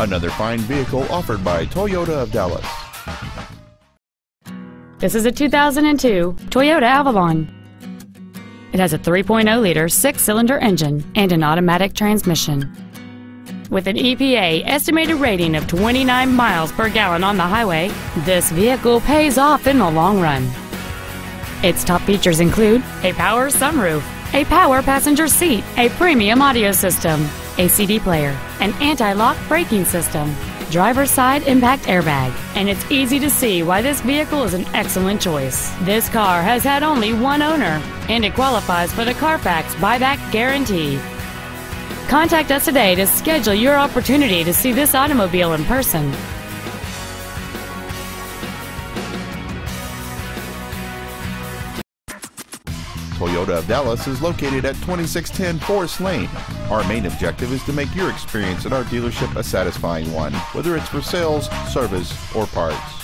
Another fine vehicle offered by Toyota of Dallas. This is a 2002 Toyota Avalon. It has a 3.0-liter six-cylinder engine and an automatic transmission. With an EPA estimated rating of 29 miles per gallon on the highway, this vehicle pays off in the long run. Its top features include a power sunroof, a power passenger seat, a premium audio system, a CD player, an anti-lock braking system, driver's side impact airbag, and it's easy to see why this vehicle is an excellent choice. This car has had only one owner, and it qualifies for the Carfax buyback guarantee. Contact us today to schedule your opportunity to see this automobile in person. Toyota of Dallas is located at 2610 Forest Lane. Our main objective is to make your experience at our dealership a satisfying one, whether it's for sales, service, or parts.